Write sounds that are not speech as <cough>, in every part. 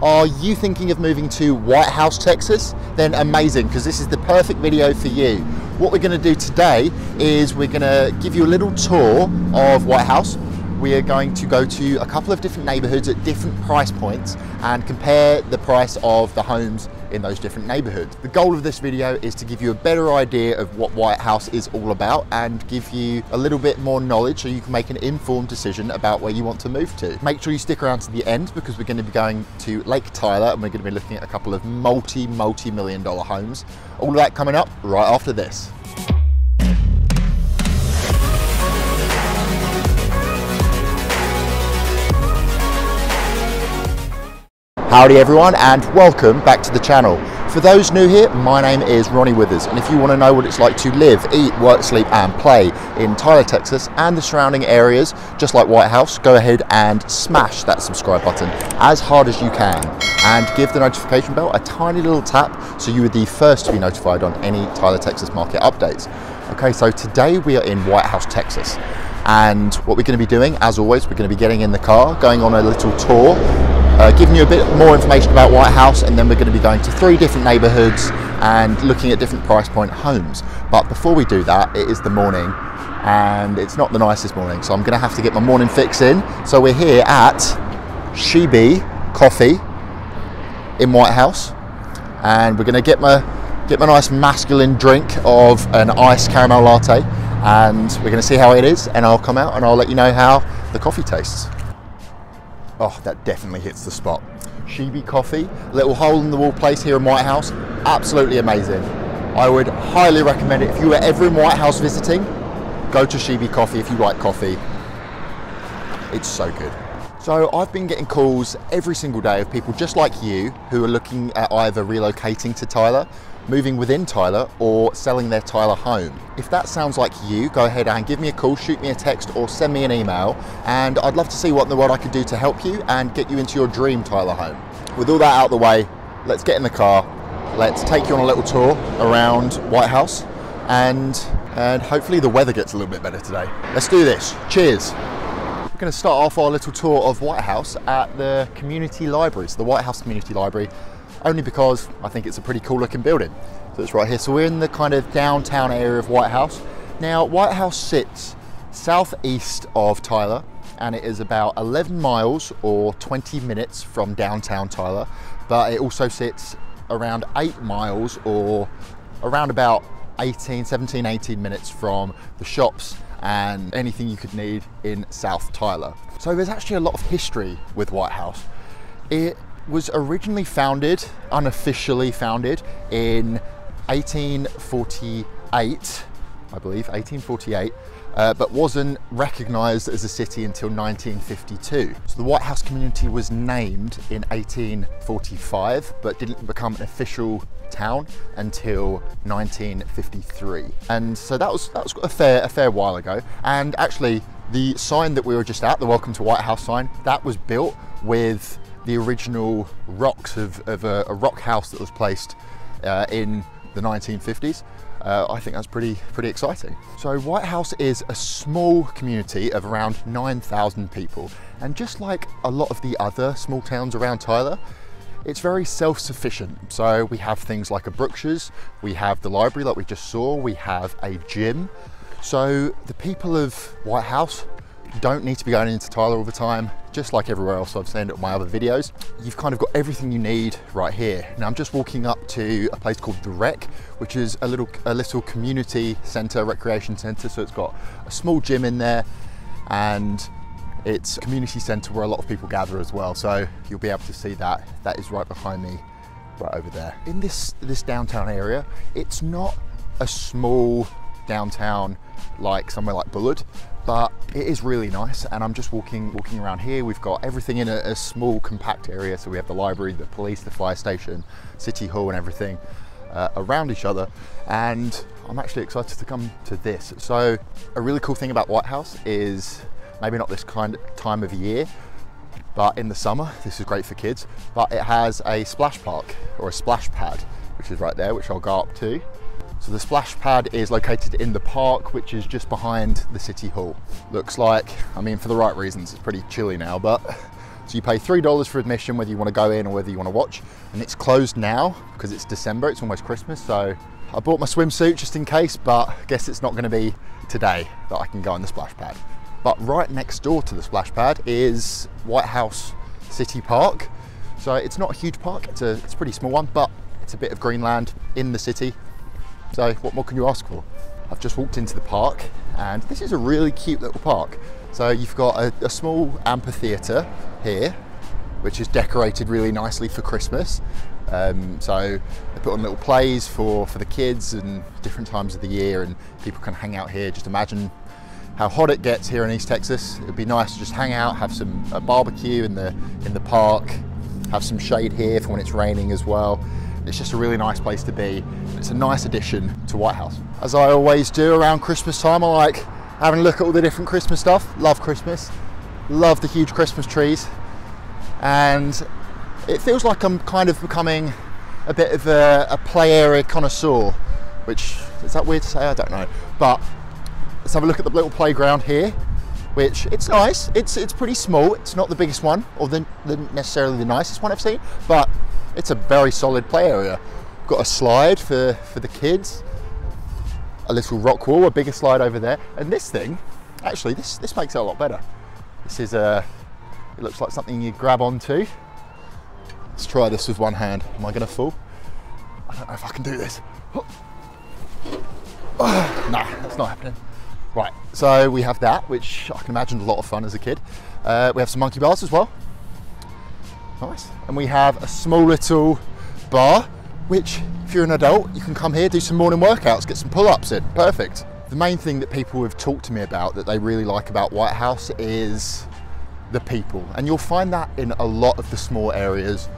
Are you thinking of moving to Whitehouse, Texas? Then amazing, because this is the perfect video for you. What we're to do today is we're to give you a little tour of Whitehouse we are going to go to a couple of different neighborhoods at different price points and compare the price of the homes in those different neighborhoods. The goal of this video is to give you a better idea of what Whitehouse is all about and give you a little bit more knowledge so you can make an informed decision about where you want to move to. Make sure you stick around to the end because we're going to be going to Lake Tyler and we're going to be looking at a couple of multi, multi-million dollar homes. All of that coming up right after this. Howdy everyone and welcome back to the channel. For those new here, my name is Ronnie Withers and if you want to know what it's like to live, eat, work, sleep and play in Tyler, Texas and the surrounding areas, just like Whitehouse, go ahead and smash that subscribe button as hard as you can and give the notification bell a tiny little tap so you are the first to be notified on any Tyler, Texas market updates. Okay, so today we are in Whitehouse, Texas and what we're going to be doing, as always, we're going to be getting in the car, going on a little tour uh, giving you a bit more information about Whitehouse and then we're going to be going to three different neighbourhoods and looking at different price point homes. But before we do that, it is the morning and it's not the nicest morning, so I'm going to have to get my morning fix in. So we're here at Shebe Coffee in Whitehouse and we're going to get my get my nice masculine drink of an iced caramel latte and we're going to see how it is and I'll come out and I'll let you know how the coffee tastes. Oh, that definitely hits the spot. Shebe Coffee, little hole in the wall place here in Whitehouse, absolutely amazing. I would highly recommend it. If you were ever in Whitehouse visiting, go to Shebe Coffee if you like coffee. It's so good. So I've been getting calls every single day of people just like you who are looking at either relocating to Tyler moving within Tyler or selling their Tyler home. If that sounds like you, go ahead and give me a call, shoot me a text or send me an email and I'd love to see what in the world I could do to help you and get you into your dream Tyler home. With all that out of the way, let's get in the car, let's take you on a little tour around Whitehouse and, and hopefully the weather gets a little bit better today. Let's do this. Cheers. We're going to start off our little tour of Whitehouse at the community library, so the Whitehouse Community Library only because I think it's a pretty cool looking building. So it's right here. So we're in the kind of downtown area of Whitehouse. Now, Whitehouse sits southeast of Tyler and it is about 11 miles or 20 minutes from downtown Tyler, but it also sits around eight miles or around about 18, 17, 18 minutes from the shops and anything you could need in South Tyler. So there's actually a lot of history with Whitehouse. It was originally founded, unofficially founded, in 1848, I believe, 1848, uh, but wasn't recognised as a city until 1952. So the Whitehouse community was named in 1845, but didn't become an official town until 1953. And so that was that was a fair a fair while ago. And actually, the sign that we were just at, the Welcome to Whitehouse sign, that was built with the original rocks of, of a, a, rock house that was placed uh, in the 1950s. Uh, I think that's pretty pretty exciting. So Whitehouse is a small community of around 9,000 people and just like a lot of the other small towns around Tyler, it's very self-sufficient. So we have things like a Brookshire's, we have the library like we just saw, we have a gym. So the people of Whitehouse don't need to be going into Tyler all the time, just like everywhere else I've seen in my other videos. You've kind of got everything you need right here. Now I'm just walking up to a place called The Rec, which is a little, a little community center, recreation center. So it's got a small gym in there and it's a community center where a lot of people gather as well. So you'll be able to see that. That is right behind me, right over there. In this, this downtown area, it's not a small downtown like somewhere like Bullard, but it is really nice and I'm just walking walking around here. We've got everything in a, a, small compact area. So we have the library, the police, the fire station, city hall and everything uh, around each other. And I'm actually excited to come to this. So a really cool thing about Whitehouse is maybe not this kind of time of year, but in the summer, this is great for kids, but it has a splash park or a splash pad, which is right there, which I'll go up to. So the splash pad is located in the park, which is just behind the City Hall. Looks like, I mean, for the right reasons, it's pretty chilly now, but So you pay $3 for admission whether you want to go in or whether you want to watch. And it's closed now because it's December, it's almost Christmas. So I bought my swimsuit just in case, but I guess it's not going to be today that I can go on the splash pad. But right next door to the splash pad is Whitehouse City Park. So it's not a huge park, it's a, it's a pretty small one, but it's a bit of greenland in the city. So what more can you ask for? I've just walked into the park and this is a really cute little park. So you've got a, a small amphitheatre here, which is decorated really nicely for Christmas. Um, so they put on little plays for, for the kids and different times of the year and people can hang out here. Just imagine how hot it gets here in East Texas. It'd be nice to just hang out, have some barbecue in the, in the park, have some shade here for when it's raining as well. It's just a really nice place to be. It's a nice addition to Whitehouse. As I always do around Christmas time, I like having a look at all the different Christmas stuff. Love Christmas, love the huge Christmas trees. And it feels like I'm kind of becoming a bit of a, a play area connoisseur, which is that weird to say? I don't know. But let's have a look at the little playground here, which it's nice. It's it's pretty small. It's not the biggest one or the, the necessarily the nicest one I've seen, but it's a very solid play area. Got a slide for, for the kids, a little rock wall, a bigger slide over there, and this thing, actually, this this makes it a lot better. This is a, it looks like something you grab onto Let's try this with one hand. Am I gonna fall? I don't know if I can do this. Oh, <sighs> nah, that's not happening. Right, so we have that, which I can imagine a lot of fun as a kid. Uh, we have some monkey bars as well. Nice. And we have a small little bar, which if you're an adult, you can come here, do some morning workouts, get some pull-ups in. Perfect. The main thing that people have talked to me about that they really like about Whitehouse is the people. And you'll find that in a lot of the small areas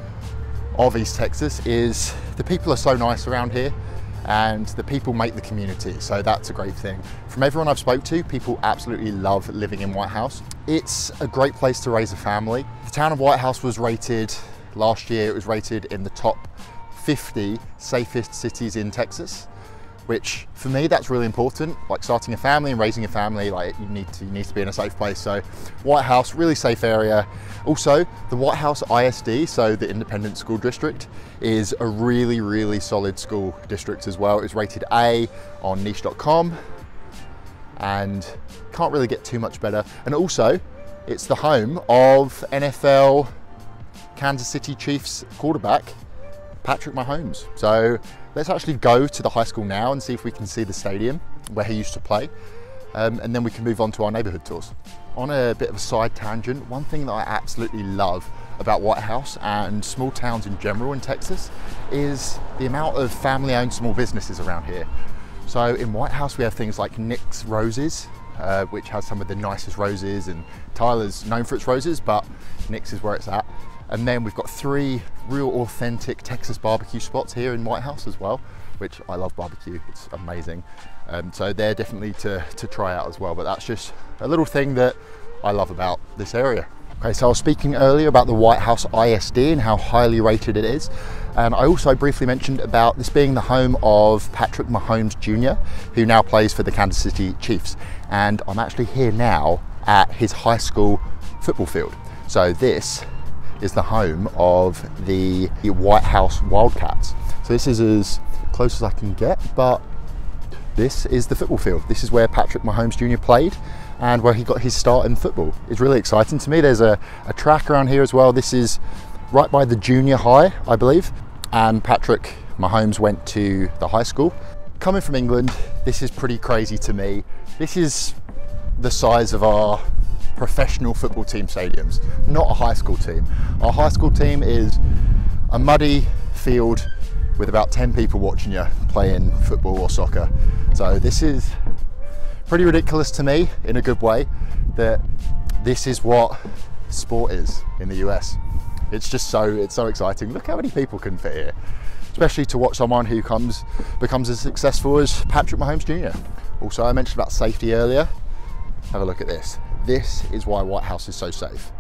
of East Texas is the people are so nice around here and the people make the community. So that's a great thing. From everyone i've spoke to people absolutely love living in whitehouse. It's a great place to raise a family. The town of whitehouse was rated last year it was rated in the top 50 safest cities in texas which for me that's really important. Like starting a family and raising a family like you need to you need to be in a safe place. So whitehouse really safe area. Also the whitehouse isd so the independent school district is a really really solid school district as well. It's rated a on niche.com and can't really get too much better. And also it's the home of nfl kansas city chiefs quarterback patrick mahomes. So Let's actually go to the high school now and see if we can see the stadium where he used to play. Um, and then we can move on to our neighborhood tours. On a bit of a side tangent, one thing that I absolutely love about Whitehouse and small towns in general in Texas is the amount of family owned small businesses around here. So in Whitehouse, we have things like Nick's Roses, uh, which has some of the nicest roses, and Tyler's known for its roses, but Nick's is where it's at. And then we've got three real authentic Texas barbecue spots here in Whitehouse as well, which I love barbecue, it's amazing. Um, so they're definitely to, to try out as well, but that's just a little thing that I love about this area. Okay, so I was speaking earlier about the Whitehouse ISD and how highly rated it is. And I also briefly mentioned about this being the home of Patrick Mahomes Jr., who now plays for the Kansas City Chiefs. And I'm actually here now at his high school football field. So this is the home of the Whitehouse Wildcats. So this is as close as I can get, but this is the football field. This is where Patrick Mahomes Jr. played and where he got his start in football. It's really exciting to me. There's a, a track around here as well. This is right by the junior high, I believe. And Patrick Mahomes went to the high school. Coming from England, this is pretty crazy to me. This is the size of our professional football team stadiums, not a high school team. Our high school team is a muddy field with about 10 people watching you playing football or soccer. So this is pretty ridiculous to me in a good way that this is what sport is in the US. It's just so it's so exciting. Look how many people can fit here. Especially to watch someone who comes becomes as successful as Patrick Mahomes Jr. Also, I mentioned about safety earlier. Have a look at this. This is why Whitehouse is so safe.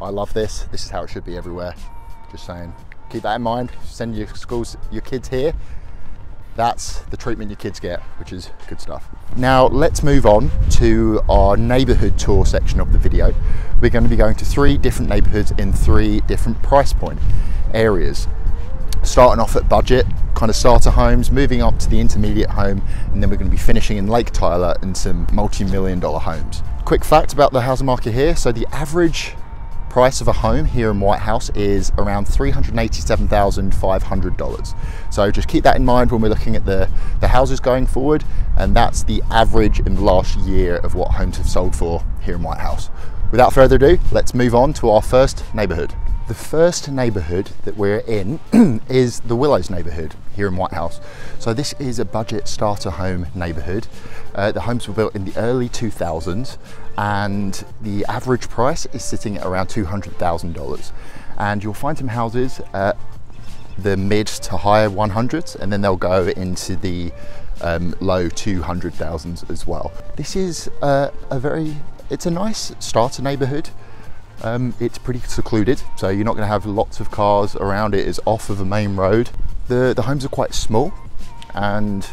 I love this. This is how it should be everywhere. Just saying. Keep that in mind. Send your schools, your kids here. that's the treatment your kids get, which is good stuff. Now let's move on to our neighborhood tour section of the video. We're going to be going to three different neighborhoods in three different price point areas. Starting off at budget, kind of starter homes, moving up to the intermediate home, and then we're going to be finishing in Lake Tyler in some multi-million dollar homes. Quick fact about the housing market here, so the average price of a home here in Whitehouse is around $387,500. So just keep that in mind when we're looking at the, the houses going forward. And that's the average in the last year of what homes have sold for here in Whitehouse. Without further ado, let's move on to our first neighborhood. The first neighborhood that we're in <clears throat> is the Willows neighborhood here in Whitehouse. So this is a budget starter home neighborhood. Uh, the homes were built in the early 2000s and the average price is sitting at around $200,000. And you'll find some houses at the mid to higher 100s and then they'll go into the um, low 200,000s as well. This is uh, a very, it's a nice starter neighborhood. Um, it's pretty secluded, so you're not going to have lots of cars around it. It's off of a main road. The, the homes are quite small and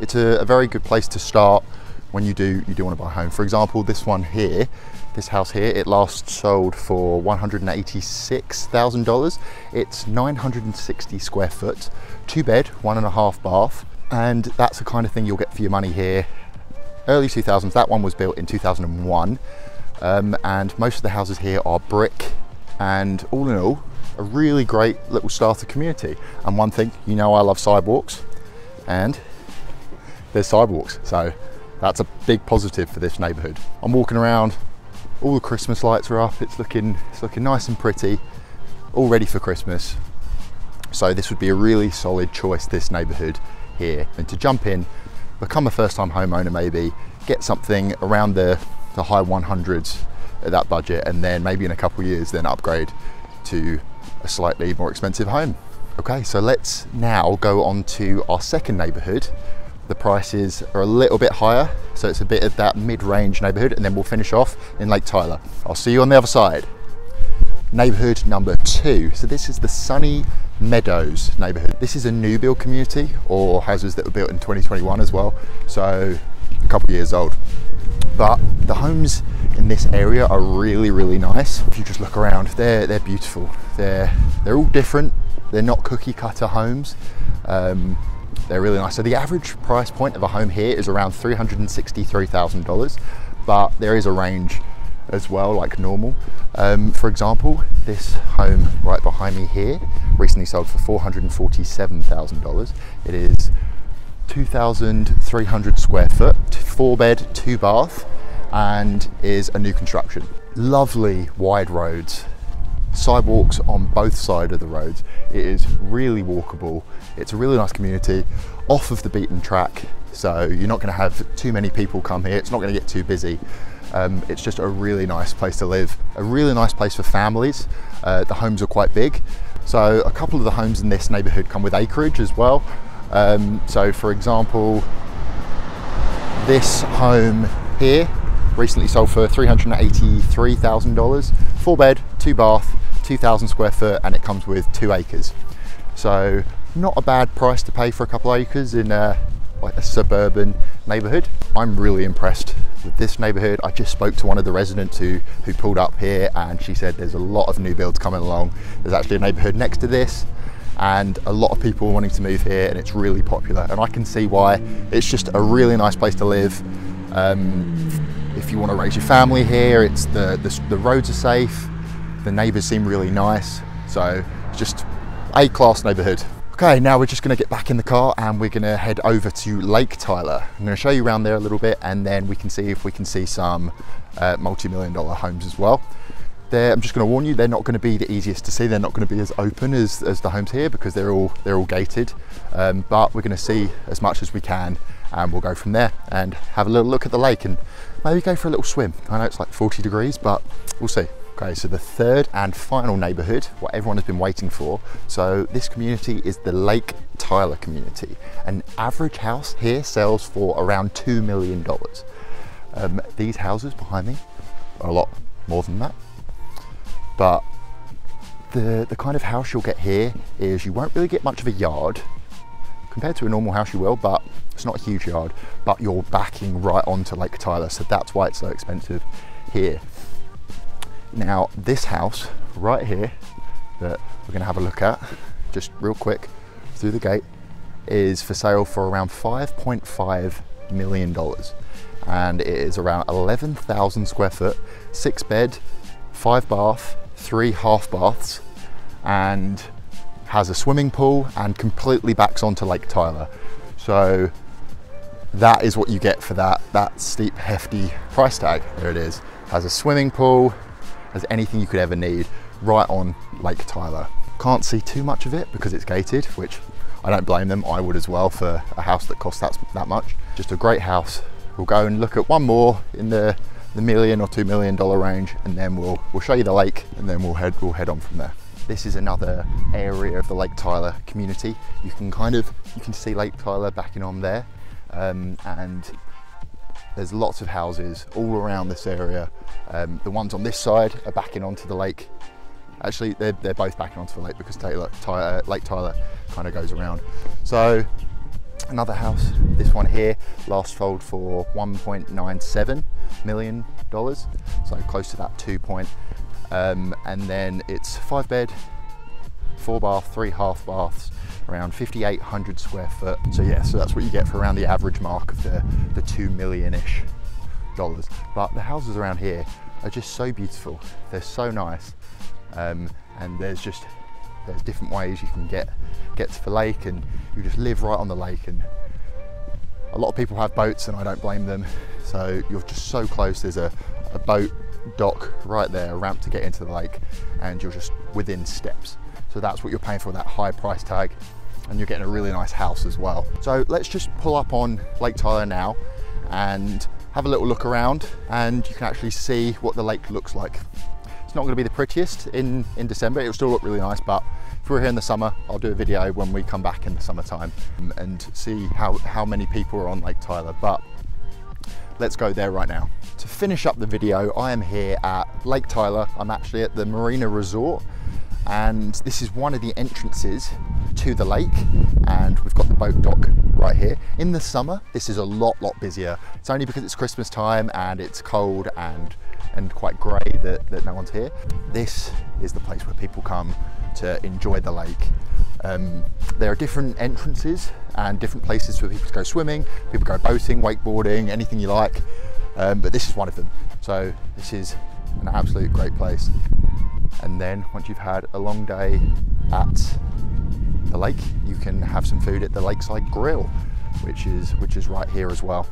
it's a, a very good place to start when you do you do want to buy a home. For example, this one here, this house here, it last sold for $186,000. It's 960 square foot, two bed, one and a half bath, and that's the kind of thing you'll get for your money here. Early 2000s, that one was built in 2001, um, and most of the houses here are brick, and all in all, a really great little starter community. And one thing, you know I love sidewalks, and there's sidewalks, so that's a big positive for this neighborhood. I'm walking around, all the Christmas lights are up, it's looking, it's looking nice and pretty, all ready for Christmas. So this would be a really solid choice, this neighborhood here. And to jump in, become a first time homeowner maybe, get something around the, the high 100s at that budget, and then maybe in a couple of years, then upgrade to a slightly more expensive home. Okay, so let's now go on to our second neighborhood, the prices are a little bit higher so it's a bit of that mid-range neighborhood and then we'll finish off in Lake Tyler. I'll see you on the other side. Neighborhood number two. So this is the Sunny Meadows neighborhood. This is a new build community or houses that were built in 2021 as well. So a couple years old. But the homes in this area are really, really nice. If you just look around, they're, they're beautiful. They're, they're all different. They're not cookie cutter homes. Um, they're really nice. So the average price point of a home here is around $363,000, but there is a range as well, like normal. Um, for example, this home right behind me here recently sold for $447,000. It is 2,300 square foot, four bed, two bath, and is a new construction. Lovely wide roads, sidewalks on both sides of the roads. It is really walkable. It's a really nice community off of the beaten track. So you're not going to have too many people come here. It's not going to get too busy. Um, it's just a really nice place to live. A really nice place for families. Uh, the homes are quite big. So a couple of the homes in this neighborhood come with acreage as well. Um, so for example, this home here recently sold for $383,000. Four bed, two bath, 2,000 square foot, and it comes with two acres. So not a bad price to pay for a couple acres in a, like a suburban neighborhood. I'm really impressed with this neighborhood. I just spoke to one of the residents who, who pulled up here and she said there's a lot of new builds coming along. There's actually a neighborhood next to this and a lot of people are wanting to move here and it's really popular and I can see why. It's just a really nice place to live. Um, if you want to raise your family here, it's the, the, the roads are safe, the neighbours seem really nice, so it's just a class neighbourhood. Okay, now we're just gonna get back in the car and we're gonna head over to Lake Tyler. I'm gonna show you around there a little bit and then we can see if we can see some uh, multi-million dollar homes as well. They're, I'm just gonna warn you, they're not gonna be the easiest to see. They're not gonna be as open as, as the homes here because they're all, they're all gated. Um, but we're gonna see as much as we can and we'll go from there and have a little look at the lake and maybe go for a little swim. I know it's like 40 degrees, but we'll see. Okay, so the third and final neighborhood, what everyone has been waiting for. So this community is the Lake Tyler community. An average house here sells for around $2 million. Um, these houses behind me are a lot more than that. But the, the kind of house you'll get here is you won't really get much of a yard. compared to a normal house you will, but it's not a huge yard, but you're backing right onto Lake Tyler, so that's why it's so expensive here. Now, this house right here that we're gonna have a look at, just real quick through the gate, is for sale for around $5.5 million. And it is around 11,000 square foot, six bed, five bath, three half baths, and has a swimming pool and completely backs onto Lake Tyler. So that is what you get for that, that steep, hefty price tag. There it is. Has a swimming pool, has anything you could ever need right on Lake Tyler. Can't see too much of it because it's gated, which I don't blame them. I would as well for a house that costs that, that much. Just a great house. We'll go and look at one more in the, the million or two million dollar range and then we'll, we'll show you the lake and then we'll head, we'll head on from there. This is another area of the Lake Tyler community. You can kind of, you can see Lake Tyler backing on there. Um, and there's lots of houses all around this area. Um, the ones on this side are backing onto the lake. Actually, they're, they're both backing onto the lake because Tyler, Lake Tyler kind of goes around. So another house, this one here, last sold for 1.97 million dollars, so close to that two point um, and then it's five bed, four bath, three half baths, around 5,800 square foot. So yeah, so that's what you get for around the average mark of the, the two million-ish dollars. But the houses around here are just so beautiful. They're so nice. Um, and there's just, there's different ways you can get, get to the lake and you just live right on the lake and a lot of people have boats and I don't blame them. So you're just so close. There's a, a boat dock right there, a ramp to get into the lake, and you're just within steps. So that's what you're paying for that high price tag, and you're getting a really nice house as well. So let's just pull up on Lake Tyler now and have a little look around, and you can actually see what the lake looks like. It's not going to be the prettiest in, in December, it'll still look really nice, but if we're here in the summer, I'll do a video when we come back in the summertime um, and see how, how many people are on Lake Tyler. But let's go there right now. To finish up the video, I am here at Lake Tyler. I'm actually at the Marina Resort and this is one of the entrances to the lake and we've got the boat dock right here. In the summer, this is a lot, lot busier. It's only because it's Christmas time and it's cold and and quite grey that, that no one's here. This is the place where people come to enjoy the lake. Um, there are different entrances and different places for people to go swimming, people go boating, wakeboarding, anything you like. Um, but this is one of them. So this is an absolute great place. And then once you've had a long day at the lake, you can have some food at the Lakeside Grill, which is, which is right here as well.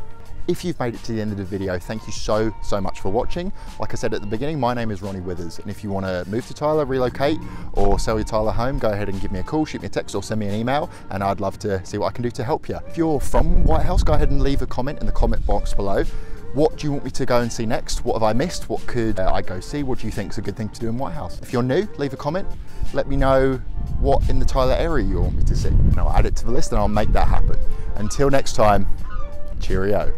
If you've made it to the end of the video, thank you so, so much for watching. Like I said at the beginning, my name is Ronnie Withers. And if you want to move to Tyler, relocate, or sell your Tyler home, go ahead and give me a call, shoot me a text, or send me an email. And I'd love to see what I can do to help you. If you're from Whitehouse, go ahead and leave a comment in the comment box below. What do you want me to go and see next? What have I missed? What could uh, I go see? What do you think is a good thing to do in Whitehouse? If you're new, leave a comment. Let me know what in the Tyler area you want me to see. And I'll add it to the list and I'll make that happen. Until next time, cheerio.